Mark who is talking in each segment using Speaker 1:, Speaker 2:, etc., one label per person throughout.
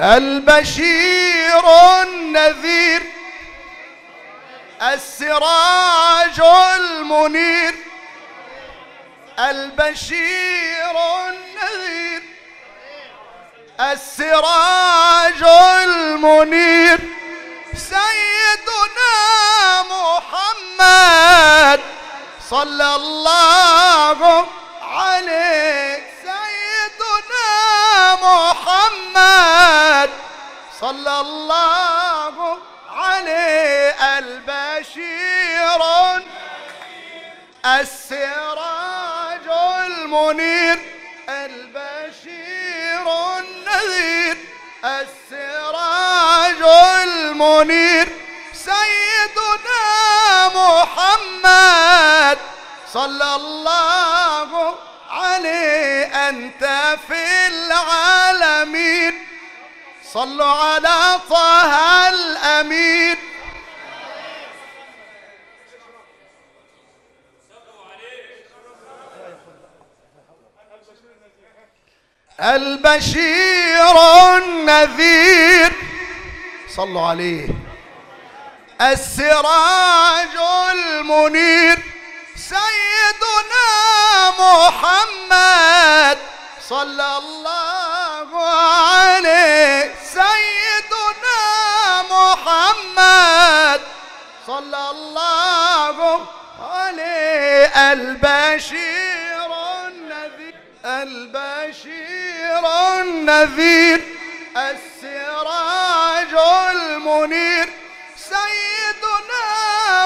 Speaker 1: البشير النذير السراج المنير البشير النذير السراج المنير سيدنا محمد صلى الله صلى الله عليه البشير. السراج المنير. البشير النذير. السراج المنير. سيدنا محمد. صلى الله عليه. أنت في العالمين صلوا على طه الأمين. البشير النذير. صلوا عليه. السراج المنير. سيدنا محمد. صلى الله البشير النذير البشير النذير السراج المنير سيدنا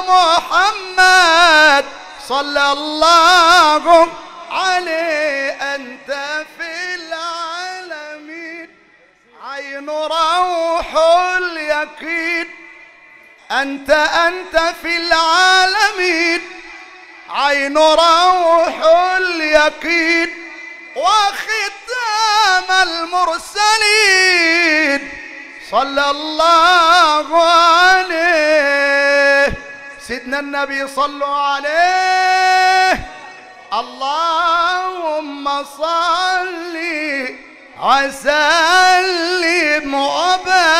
Speaker 1: محمد صلى الله عليه أنت في العالمين. عين روح اليقين أنت أنت في العالمين. عين روح اليقين وختام المرسلين صلى الله عليه. سيدنا النبي صلوا عليه. اللهم صل وسلم وبارك